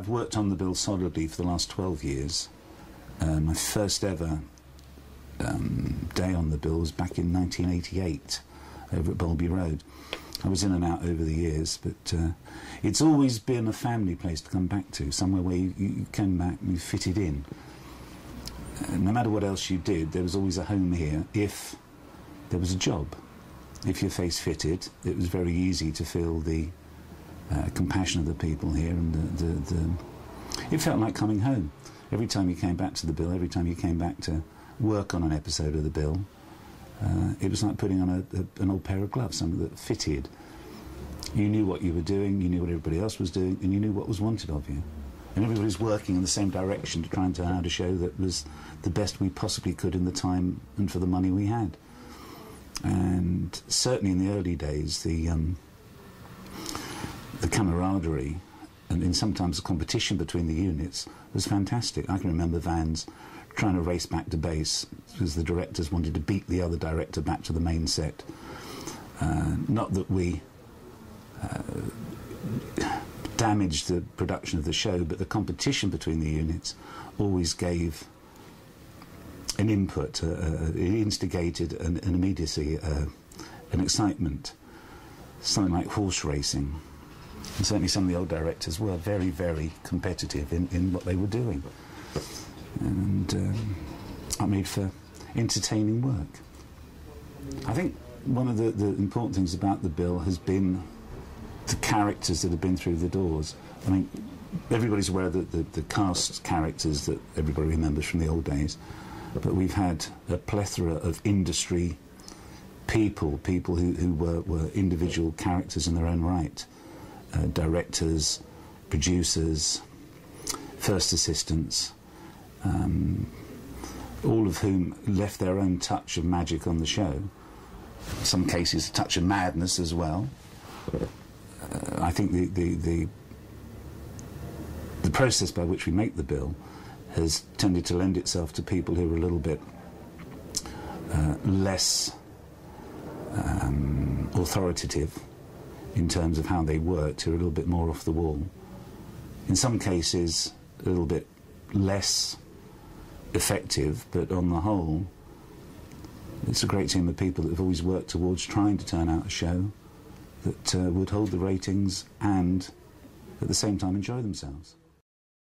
I've worked on the bill solidly for the last 12 years. Uh, my first ever um, day on the bill was back in 1988 over at Barlby Road. I was in and out over the years, but uh, it's always been a family place to come back to, somewhere where you, you came back and you fitted in. Uh, no matter what else you did, there was always a home here if there was a job. If your face fitted, it was very easy to feel the uh, compassion of the people here, and the, the, the, it felt like coming home. Every time you came back to the bill, every time you came back to work on an episode of the bill, uh, it was like putting on a, a, an old pair of gloves, something that fitted. You knew what you were doing, you knew what everybody else was doing, and you knew what was wanted of you. And everybody's working in the same direction to try and turn out a show that was the best we possibly could in the time and for the money we had. And certainly in the early days, the um, the camaraderie and in sometimes the competition between the units was fantastic. I can remember Vans trying to race back to base because the directors wanted to beat the other director back to the main set. Uh, not that we uh, damaged the production of the show, but the competition between the units always gave an input, uh, uh it instigated an, an immediacy, uh, an excitement, something like horse racing. And certainly some of the old directors were very, very competitive in, in what they were doing. And um, that made for entertaining work. I think one of the, the important things about the bill has been the characters that have been through the doors. I mean, everybody's aware that the, the cast characters that everybody remembers from the old days, but we've had a plethora of industry people, people who, who were, were individual characters in their own right uh, directors, producers, first assistants, um, all of whom left their own touch of magic on the show. In some cases, a touch of madness as well. Uh, I think the, the, the, the process by which we make the bill has tended to lend itself to people who are a little bit uh, less um, authoritative in terms of how they worked are a little bit more off the wall. In some cases, a little bit less effective, but on the whole, it's a great team of people that have always worked towards trying to turn out a show that uh, would hold the ratings and at the same time enjoy themselves.